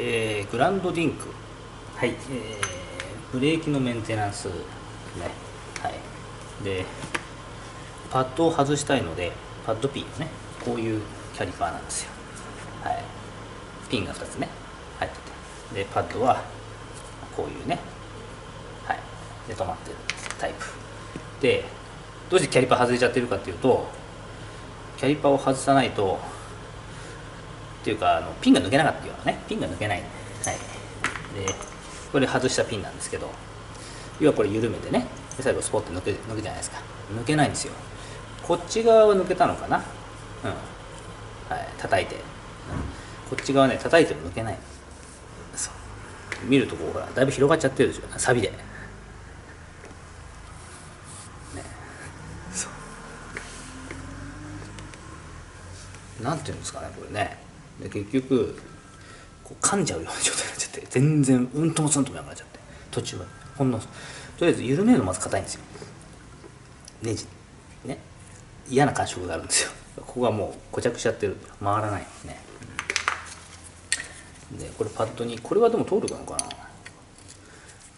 えーグランドリンク。はい、えーブレーキのメンテナンス。ね。はい。でパッドを外したいのでパッドピンをねこういうキャリパーなんですよ。はい。ピンが2つね。入ってて。でパッドはこういうね。はい。で止まってるタイプ。でどうしてキャリパー外れちゃってるかっていうとキャリパーを外さないとっていうかあのピンが抜けなかったようなね。ピンが抜けない、はい、でこれ外したピンなんですけど要はこれ緩めてね。最後スポッと抜け抜くじゃないですか。抜けないんですよ。こっち側は抜けたのかな？うん。はい。叩いて、うんこっち側ね叩いても抜けないそう。見るとこうほらだいぶ広がっちゃってるでしょ。サビで。ね。そう。なんていうんですかねこれね。で結局こう噛んじゃうような 状態になっちゃって全然うんともすんともなくなっちゃって途中は。ほんのとりあえず緩めるのまず硬いんですよ。ネジ。ね。嫌な感触があるんですよ。ここがもう固着しちゃってる。回らない。ね。でこれパッドにこれはでも通るのかな。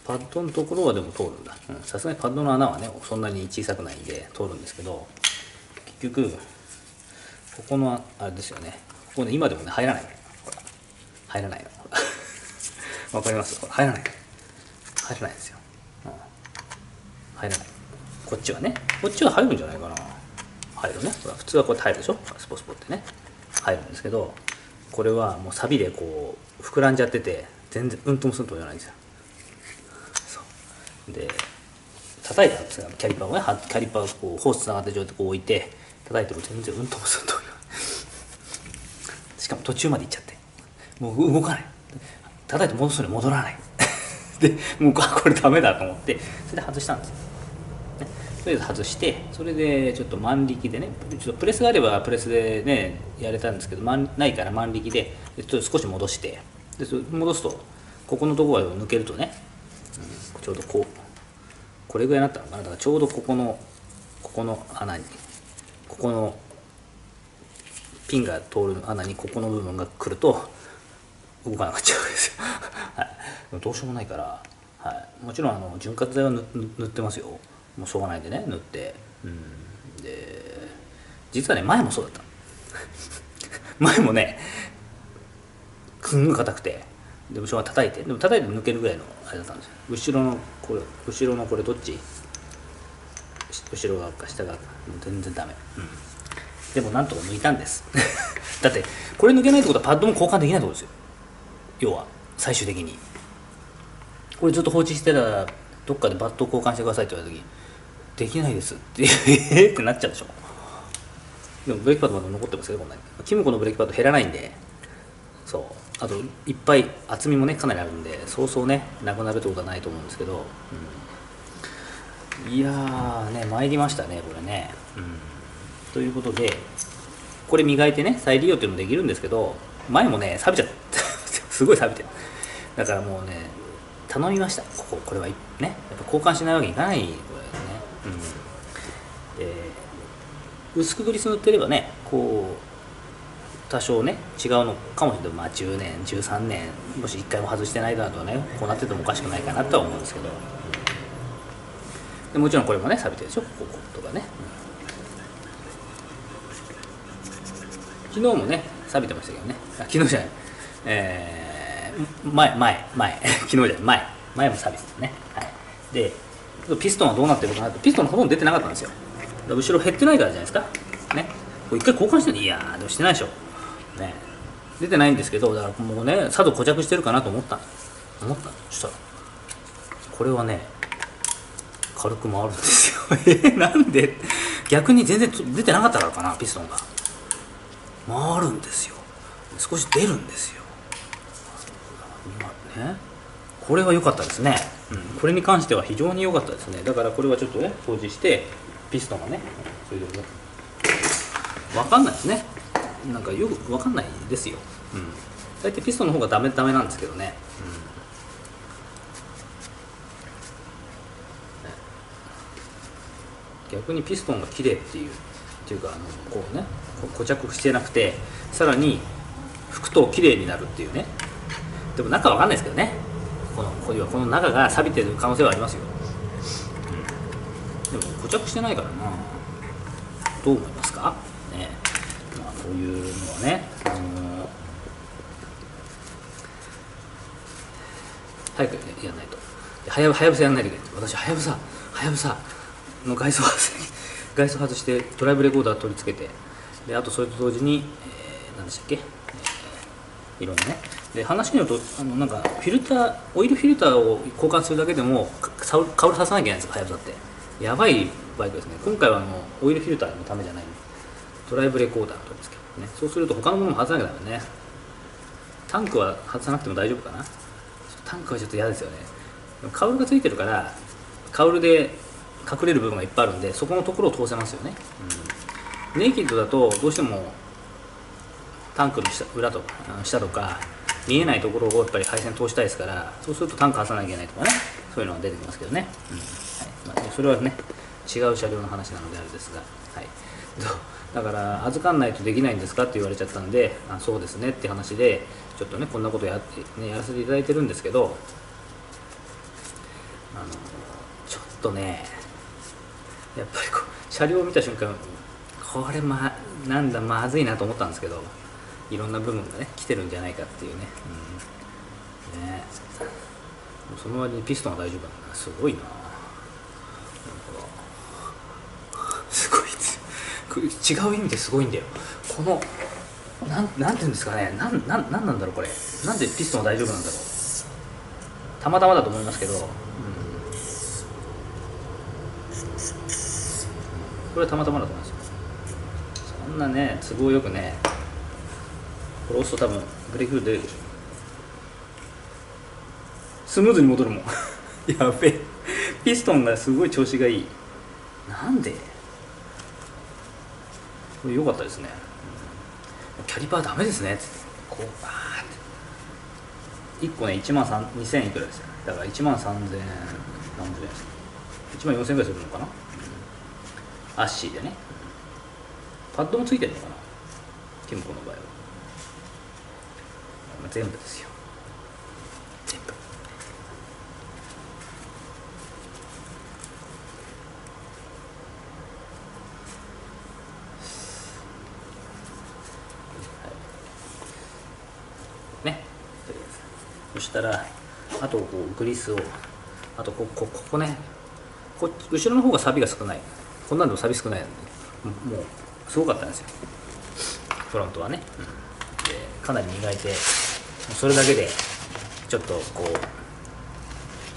パッドのところはでも通るんだ。うん。さすがにパッドの穴はねそんなに小さくないんで通るんですけど結局ここのあれですよね。こね今でもね入らない入らないの。わかります？ほら入らない。入らないですよ、うん。入らない。こっちはねこっちは入るんじゃないかな。入るね。ほら普通はこうやって入るでしょ？スポスポってね。入るんですけどこれはもうサビでこう膨らんじゃってて全然うんともすんとも言わないんですよ。そう。で叩いたんですよ。キャリパーをねキャリパーをこうホースつながった状態でこう置いて叩いても全然うんともすんともかも途中まで行っちゃって。もう動かない。叩いて戻すのに戻らない。でもうこれダメだと思って。それで外したんですよ。ね。とりあえず外してそれでちょっと万力でねちょっとプレスがあればプレスでねやれたんですけどないから万力ででちょっと少し戻して。でそれ戻すとここのところが抜けるとね、うんちょうどこうこれぐらいになったのかな。だからちょうどここのここの穴にここのピンが通る穴にここの部分が来ると動かなくなっちゃうわけですよ、はい、どうしようもないから、はい、もちろんあの潤滑剤は塗ってますよ。もうしょうがないでね塗って。うん。で実はね前もそうだった 前もねすんごい硬くて。でもしょうが叩いて。でも叩いて抜けるぐらいのあれだったんですよ。後ろのこれ後ろのこれどっち？後ろ側か下側か。全然ダメ、うん、でもなんとか抜いたんです。だってこれ抜けないってことはパッドも交換できないってことですよ。要は最終的に。これずっと放置してたらどっかでバット交換してくださいって言われた時できないですって えってなっちゃうでしょ。でもブレーキパッドまだ残ってますけどこんなに。キムコのブレーキパッド減らないんで。そう。あといっぱい厚みもねかなりあるんでそうそうねなくなるってことはないと思うんですけど、うん、いやーね参りましたねこれね、うん、ということでこれ磨いてね再利用っていうのもできるんですけど前もね錆びちゃった。すごい錆びてる。だからもうね頼みました。こここれはねやっぱ交換しないわけにいかないこれね。うん。で薄くグリス塗ってればねこう多少ね違うのかもしれない。まあ10年13年もし1回も外してないだとねこうなっててもおかしくないかなとは思うんですけど。でもちろんこれもね錆びてるでしょ？こことかね、うん昨日もね錆びてましたけどね。昨日じゃない。えー、前前前。昨日じゃない前。前も錆びてたね。はい。でピストンはどうなってるかなとピストンほとんど出てなかったんですよ。後ろ減ってないからじゃないですか。ね。これ一回交換していやーでもしてないでしょ。ね。出てないんですけどだからもうね佐渡固着してるかなと思った思ったそしたら。これはね軽く回るんですよ。えなんで？逆に全然出てなかったからかなピストンが。回るんですよ。少し出るんですよ。今ねこれは良かったですね、うん、これに関しては非常に良かったですね。だからこれはちょっとね掃除してピストンがねそれで分かんないですね。なんかよく分かんないですよ、うん、大体ピストンの方がダメダメなんですけどね、うん、逆にピストンが綺麗っていう。っていうかあのこうね固着してなくてさらに拭くと綺麗になるっていうね。でも中は分かんないですけどね。このここの中が錆びてる可能性はありますよ、うん、でも固着してないからな。どう思いますか？ね。まあこういうのはね、あのー早くやらないと。はやはやぶさやらないといけない。私はやぶさはやぶさの外装外外装外してドライブレコーダー取り付けてであとそれと同時に、えー、何でしたっけ、えーいろんなね。で話によるとあのなんかフィルターオイルフィルターを交換するだけでも香るささなきゃいけないんですよはやぶさって。やばいバイクですね。今回はあのオイルフィルターのためじゃない。んでドライブレコーダーとですけどね。そうすると他のものも外さなきゃダメね。タンクは外さなくても大丈夫かな。タンクはちょっと嫌ですよね。カウルがついてるからカウルで隠れる部分がいっぱいあるんでそこのところを通せますよね、うん、ネイキッドだとどうしてもタンクの下裏とか下とか見えないところをやっぱり配線通したいですからそうするとタンク外さなきゃいけないとかね。そういうのが出てきますけどね、うん。はい。まあ、それはね違う車両の話なのであれですが、はい、だから預かんないとできないんですかって言われちゃったんであそうですねって話でちょっとねこんなことやって、ね、やらせていただいてるんですけどあのちょっとねやっぱりこう車両を見た瞬間これまなんだまずいなと思ったんですけどいろんな部分がね来てるんじゃないかっていうね,、うん、ね。その割にピストンが大丈夫な。んだすごいな す。ごい違う意味ですごいんだよ。このなんなんていうんですかね。なんなんなんなんだろうこれ。なんでピストンは大丈夫なんだろう。たまたまだと思いますけど、うん、これはたまたまだと思います。よそんなね都合よくねこれ押すと多分ブレーフル出るでしょスムーズに戻るもん。やべえ。ピストンがすごい調子がいい。なんで？これ良かったですね。キャリパーダメですね。つってこうバーって。1個ね1万3 2000いくらですよ。だから1万3000何十円ですか。1万4000円ぐらいするのかな、アッシーでね。パッドもついてるのかな？キムコの場合は、まあ、全部ですよ。全部。ね。とりあえず。そしたらあとこうグリスをあとここここね。こ後ろの方が錆が少ない。こんなんでも錆少ないのもうすごかったんですよ。フロントはね、うん。でかなり磨いてそれだけでちょっとこう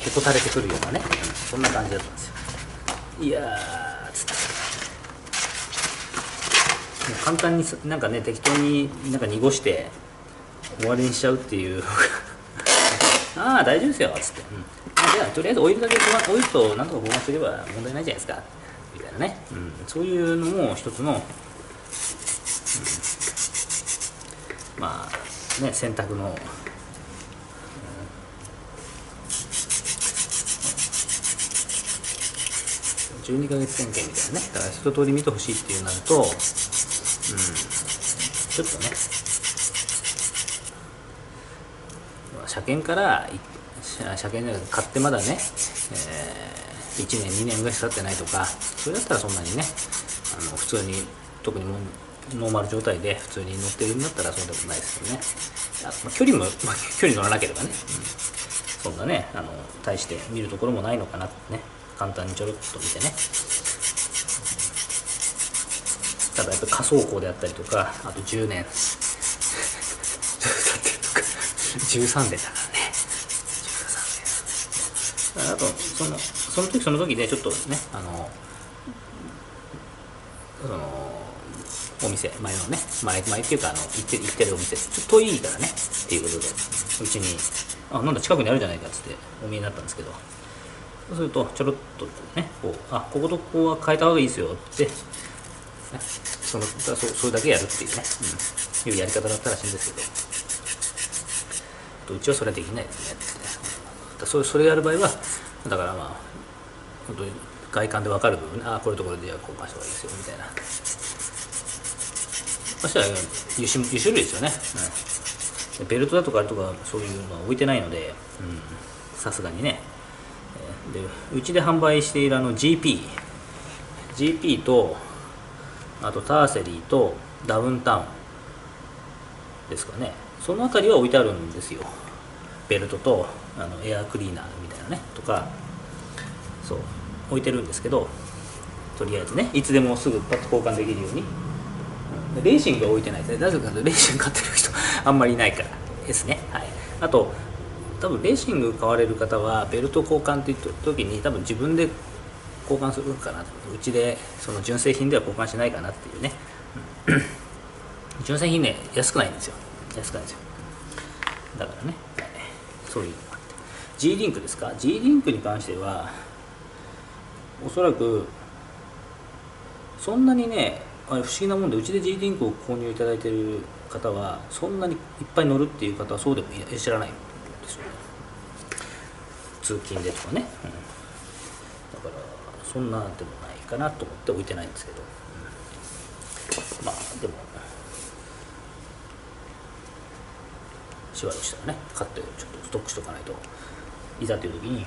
へこたれてくるようなね、そんな感じだったんですよ。いやーつってもう簡単になんかね適当になんか濁して終わりにしちゃうっていう。ああ大丈夫ですよ。つって、うん、じゃあとりあえずオイルだけオイルとなんとか交換すれば問題ないじゃないですか。なね、うん、そういうのも一つの、うん。まあね選択の、12ヶ月宣言みたいなね。だから一通り見てほしいっていうなると、うん、ちょっとね。まあ車検からい車車検で買ってまだね、えー、1年2年ぐらいしか経ってないとかそれだったらそんなにねあの普通に特にもうノーマル状態で普通に乗ってるんだったらそうでもないですよね。あ、まあ、距離も、まあ、距離乗らなければね、うん、そんなねあの大して見るところもないのかなってね。簡単にちょろっと見てね。ただやっぱり仮想校であったりとかあと10年。13年だからね。13年あとそのその時その時でちょっとねあのそのお店前のね前前っていうかあの行って行ってるお店ちょっと遠いからねっていうことでうちにあなんだ近くにあるじゃないかっつってお見えになったんですけどそうするとちょろっとねこうあこことここは変えた方がいいですよって、ね、そのそそれだけやるっていうね、うん、いうやり方だったらしいんですけど。うちはそれはできないですねって。それそれやる場合はだからまあ本当に外観で分かる部分ああこういうところで交換した方がいいですよみたいな。そしたら油種油種類ですよね、ベルトだとかあれとかそういうのは置いてないのでさすがにね。でうちで販売しているあの GP GP とあとターセリーとダウンタウンですかね。その辺りは置いてあるんですよ。ベルトとあのエアクリーナーみたいなね。とかそう。置いてるんですけどとりあえずね。いつでもすぐパッと交換できるように。レーシングは置いてないですね。なぜかというとレーシング買ってる人 あんまりいないから。ですね。はい。あと多分レーシング買われる方はベルト交換って言った時に多分自分で交換するかなと。うちでその純正品では交換しないかなっていうね。純正品ね安くないんですよ。安くないんですよ。だからね。そういうのがあって。G リンクですか？G リンクに関してはおそらくそんなにねあれ不思議なもんでうちで G リンクを購入いただいてる方はそんなにいっぱい乗るっていう方はそうでもい知らないんですよね。通勤でとかね、うん、だからそんなでもないかなと思って置いてないんですけど、うん、まあでもしばらくしたらね買ってちょっとストックしとかないと。いざという時にやっ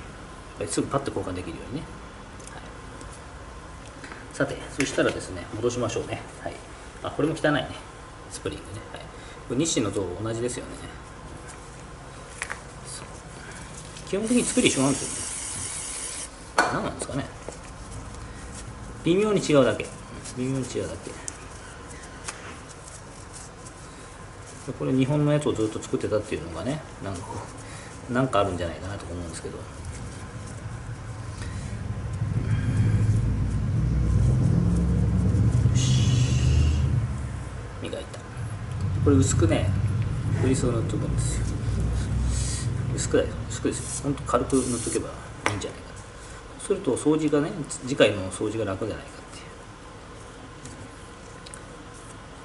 ぱりすぐパッと交換できるようにね、さてそしたらですね戻しましょうね。はい。あこれも汚いね。スプリングね、はい、これ日清の像同じですよね。基本的に作り一緒なんですよね。何なんですかね。微妙に違うだけ。微妙に違うだけ。これ日本のやつをずっと作ってたっていうのがねなんかなんかあるんじゃないかなと思うんですけどよし磨いたこれ薄くねグリスを塗っとくんですよ。薄くだよ。薄くですよ。ほんと軽く塗っとけばいいんじゃないか。そうすると掃除がね次回の掃除が楽じゃないかっていう。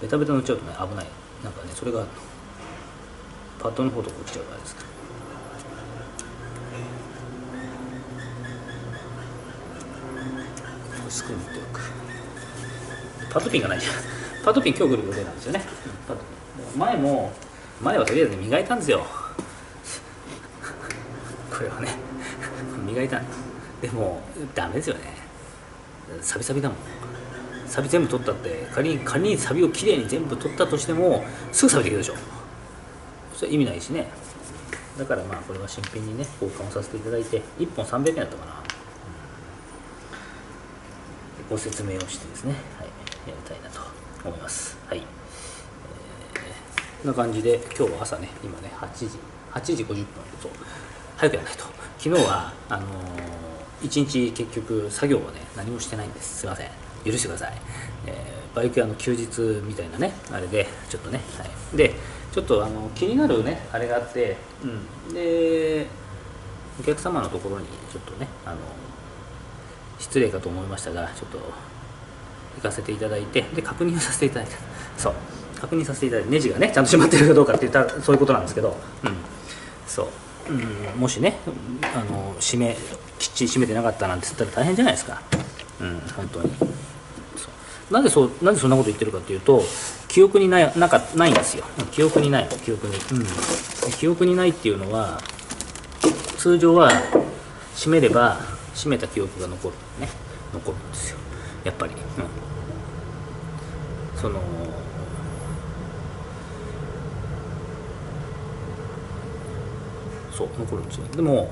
ベタベタ塗っちゃうとね危ない。なんかねそれがパッドの方とこっちゃうからですから薄く塗っておく。パッドピンがないじゃん。パッドピン今日来る予定なんですよね。パッドピン。前も前はとりあえず磨いたんですよ。これはね磨いた。でもダメですよね。サビサビだもん。サビ全部取ったって仮に仮にサビをきれいに全部取ったとしてもすぐサビできるでしょ。それ意味ないしね。だからまあこれは新品にね交換をさせていただいて1本300円だったかな、うん、ご説明をしてですね、はい、やりたいなと思います。はい、こんな感じで今日は朝ね今ね8時8時50分そう早くやらないと。昨日はあのー、1日結局作業はね何もしてないんです。すいません。許してください、えー、バイク屋の休日みたいなねあれでちょっとね、はい、でちょっとあの気になるねあれがあって、うん、でお客様のところにちょっとねあの失礼かと思いましたがちょっと行かせていただいてで確認をさせていただいた。そう。確認させていただいてネジがねちゃんと閉まってるかどうかって言ったらそういうことなんですけど、うん、そう、うん、もしねあの閉めきっちり閉めてなかったなんて言ったら大変じゃないですか。うん本当に。なんでそうなんでそんなこと言ってるかというと記憶にないなんかないんですよ。記憶にない。記憶に、うん、記憶にないっていうのは通常は閉めれば閉めた記憶が残る。ね。残るんですよ。やっぱり、うん、そのそう残るんですよ。でも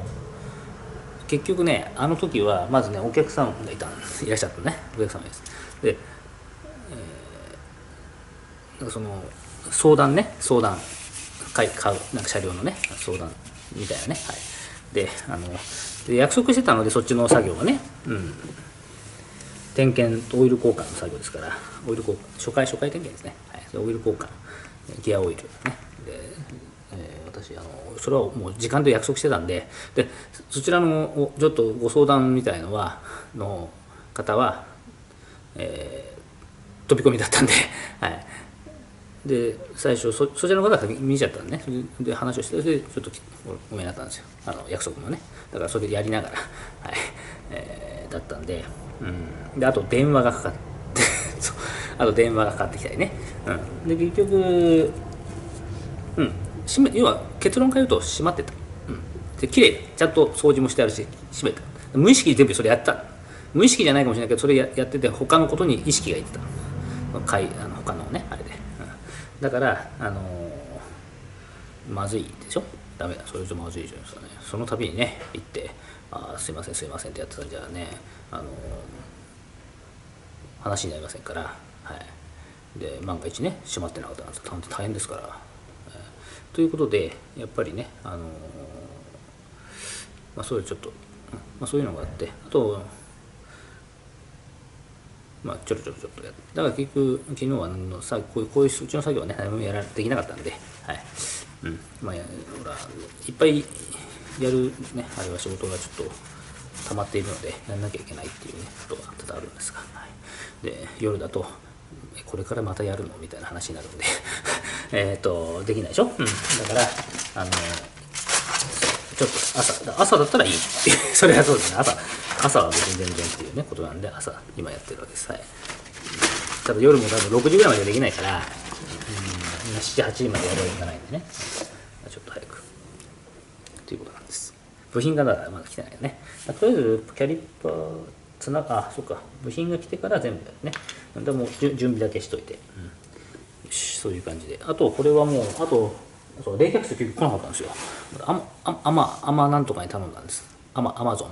結局ねあの時はまずねお客さんがいたんです。いらっしゃったねお客様ですで、えー、その相談ね相談買買うなんか車両のね相談みたいなねはい。であので約束してたのでそっちの作業はねうん。点検とオイル交換の作業ですからオイル交換初回初回点検ですね、はい、オイル交換ギアオイルね。でえ私あのそれはもう時間で約束してたんででそちらのちょっとご相談みたいのはの方は、えー、飛び込みだったんで、はい、で最初そそちらの方が見ちゃったんでね。で話をしてでちょっとごめんなったんですよ。あの約束もね。だからそれでやりながら、はい。えー、だったんで,、うん、であと電話がかかって あと電話がかかってきたりね、うん、で結局閉め要は結論から言うと閉まってた、うん、で綺麗ちゃんと掃除もしてあるし閉めた。無意識に全部それやった。無意識じゃないかもしれないけどそれややってて他のことに意識がいってた。かいあの他のねあれで、うん、だからあのー、まずいでしょ？ダメだ。それじゃまずいじゃないですかね。その度にね行って「あすいませんすいません」ってやってたらじゃねあのー、話になりませんから。はい。で万が一ね閉まってなかったら大変ですから、ということでやっぱりねあのー、まあそういうちょっと、まあ、そういうのがあってあとまあ、ちょろちょろちょっとやってだから結局昨日はのさこういうこういううちの作業はね何もやらできなかったんで、はい。うん。まあ、ほらいっぱいやるねあれは仕事がちょっと溜まっているのでやんなきゃいけないっていうねことが多々あるんですが、はい、で夜だとこれからまたやるの？みたいな話になるんでえっとできないでしょ、うん、だからあのちょっと朝朝だったらいい。それはそうですね。朝朝は別に全然っていうねことなんで朝今やってるわけです。はい。ただ夜も多分6時ぐらいまでできないから、うん、78時までやればいかないんでね。ちょっと早く。ということなんです。部品がだからまだ来てないよね。とりあえずキャリッパーつなあそうか。部品が来てから全部やるね。でも準備だけしといて、うん、そういう感じで。あとこれはもうあとそう冷却水結局来なかったんですよ。あまあまあまなんとかに頼んだんです。アマアマゾン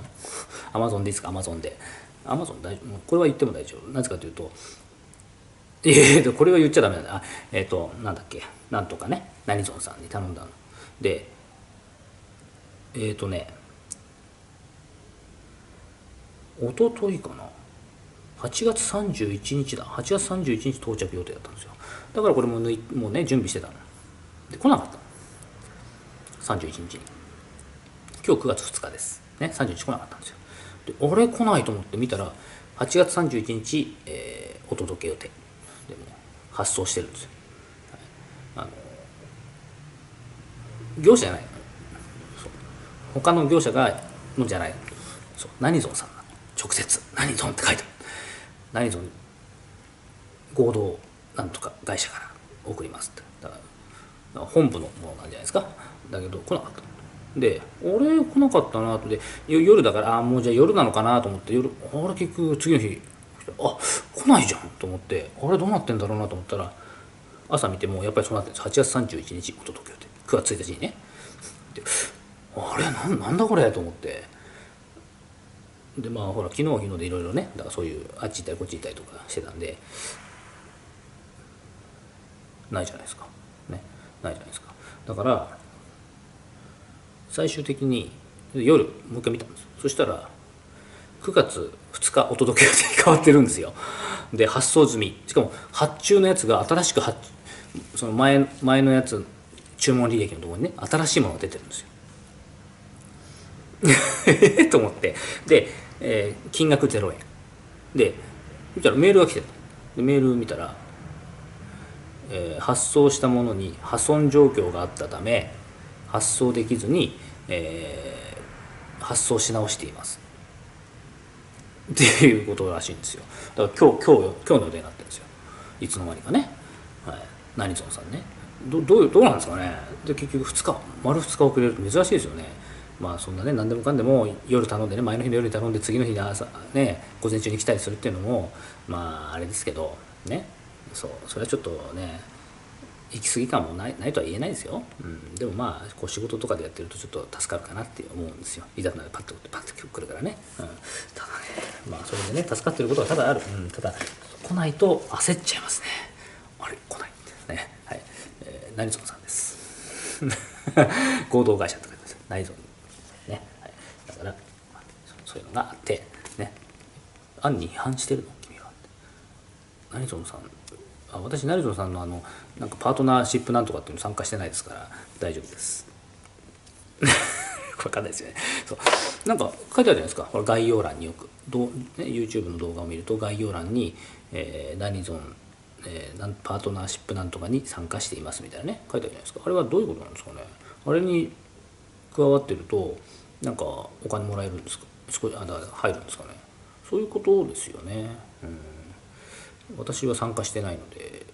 アマゾンでいいですか？アマゾンで。アマゾン大丈夫？これは言っても大丈夫。なぜかというとえーとこれは言っちゃダメなんだ。えっ、ー、となんだっけ？なんとかね。何ゾンさんに頼んだの。でえっ、ー、とねおとといかな？8月31日だ。8月31日到着予定だったんですよ。だからこれももうね準備してたの。で来なかった31日に。今日9月2日です。ね30日来なかったんですよ。で俺来ないと思って見たら8月31日、えー、お届け予定。でも発送してるんですよ、はい、あの業者じゃない。他の業者がのじゃない。そう。何ゾンさん直接何ゾンって書いてある。何ゾン合同なんとか会社から送りますって。だから本部のものなんじゃないですか。だけど来なかった。で俺来なかったなとで夜だからあもうじゃあ夜なのかなと思って夜あれ結局次の日あ来ないじゃんと思ってあれどうなってんだろうなと思ったら朝見てもやっぱりそうなってるんです。8月31日お届け予定9月1日にね。であれななんだこれと思って。でまあほら昨日昨日でいろいろねだからそういうあっち行ったりこっち行ったりとかしてたんでないじゃないですか。ね。ないじゃないですか。だから最終的に夜もう一回見たんです。そしたら9月2日お届け予定変わってるんですよ。で発送済み。しかも発注のやつが新しく発その前前のやつ注文履歴のところにね新しいものが出てるんですよ。え？と思って。で、えー、金額0円。で見たらメールが来てたでメール見たら、えー、発送したものに破損状況があったため発送できずに、えー、発送し直しています。っていうことらしいんですよ。だから今日今日今日の予定になってるんですよ。いつの間にかね、はい、何ゾンさんね。どどうどうなんですかね。で結局2日丸2日遅れると珍しいですよね。まあそんなね何でもかんでも夜頼んでね前の日の夜に頼んで次の日の朝ね午前中に来たりするっていうのもまああれですけどね。そうそれはちょっとね行き過ぎ感もないないとは言えないですよ、うん、でもまあこう仕事とかでやってるとちょっと助かるかなって思うんですよ。いざとなパッとパッと来るからね、うん、ただねまあそれでね助かってることはただある、うん、ただ来ないと焦っちゃいますね。あれ来ないってね。はい、えー、何園さんです。合同会社とかです。何園ね、はい、だから、そういうのがあってね。案に違反してるの？君は。何園さんあ私成城さんのあのなんかパートナーシップなんとかっていうの参加してないですから大丈夫です。分かんないですよね。そう。なんか書いてあるじゃないですか。これ概要欄によく。ど、ね、YouTube の動画を見ると概要欄に、えー、何ゾン、えー、パートナーシップなんとかに参加していますみたいなね書いてあるじゃないですか。あれはどういうことなんですかね。あれに加わってるとなんかお金もらえるんですか？少しあだ入るんですかね。そういうことですよね。うん。私は参加してないので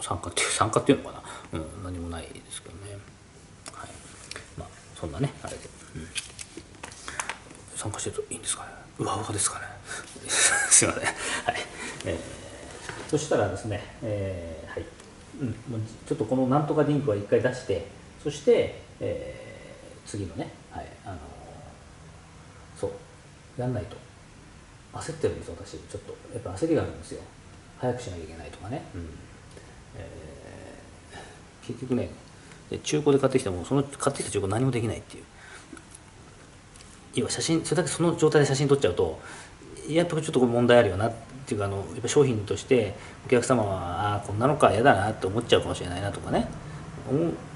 参加っていう参加っていうのかな？うん、何もないですけどね。はい。まあそんなねあれで、うん、参加してるといいんですかね？うわうわですかね？すいません。はい、えー、そしたらですね、えー、はい、うん、ちょっとこのなんとかリンクは一回出してそして、えー、次のねはいあのーそうやんないと。焦ってるんです私。ちょっと。やっぱ焦りがあるんですよ。早くしなきゃいけないとかね、うん。えー結局ね中古で買ってきてもその買ってきた中古何もできないっていう。要は写真それだけその状態で写真撮っちゃうとやっぱちょっとこれ問題あるよなっていうかあのやっぱ商品としてお客様はああこんなのか嫌だなって思っちゃうかもしれないなとかね。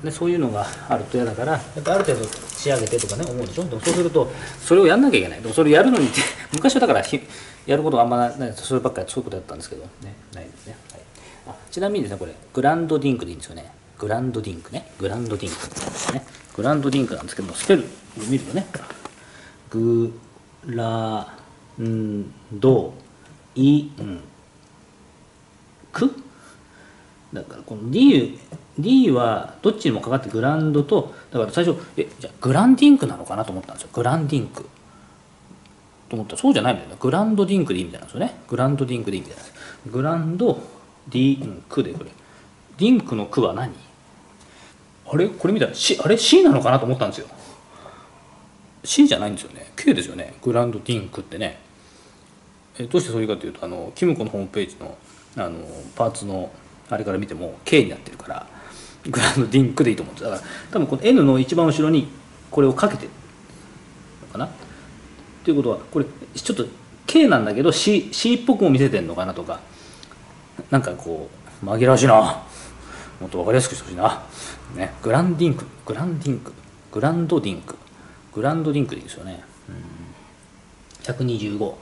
ねそういうのがあると嫌だからやっぱある程度仕上げてとかね思うでしょ？でもそうするとそれをやんなきゃいけない。でもそれやるのに 昔はだからやることがあんまないそればっかりそういうことやったんですけど。ねないですね、はい、ちなみにですねこれグランドディンクでいいんですよね。グランドディンクね。グランドディンク。ね。グランドディンクなんですけどもスペル見るとね。グランドインクだからこの D, D はどっちにもかかってグランドとだから最初えじゃグランディンクなのかなと思ったんですよ。グランディンク。と思ったらそうじゃないみたいな。グランドディンクでいいみたいなんですよね。グランドディンクでいいみたいなんです。グランドディンクでこれ。ディンクのクは何？あれ？これ見たら C あれ？C なのかなと思ったんですよ。C じゃないんですよね。K ですよね。グランドディンクってね。えどうしてそういうかというとあのキムコのホームページのあのパーツのあれから見ても K になってるからグランドディンクでいいと思うんです。だから多分この N の一番後ろにこれをかけてるのかな？ということはこれちょっと K なんだけど C, C っぽくも見せてんのかな？とかなんかこう紛らわしいな。もっと分かりやすくしてほしいな、ね、グランディンクグランディンクグランドディンクグランドディンクでいいですよね、うん、125Z、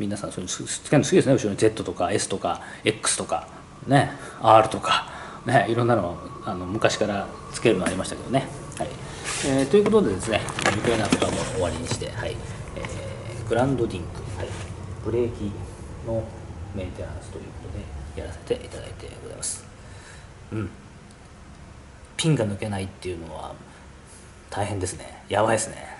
皆さんそういうつつけるの好きですね。後ろに Z とか S とか X とかね R とかねいろんなのあの昔からつけるのありましたけどね。はい、えーということでですね余計なことはもう終わりにしてはい、えーグランドディンク、はい、ブレーキのメンテナンスということでやらせていただいてございます。うん。ピンが抜けないっていうのは大変ですね。やばいですね。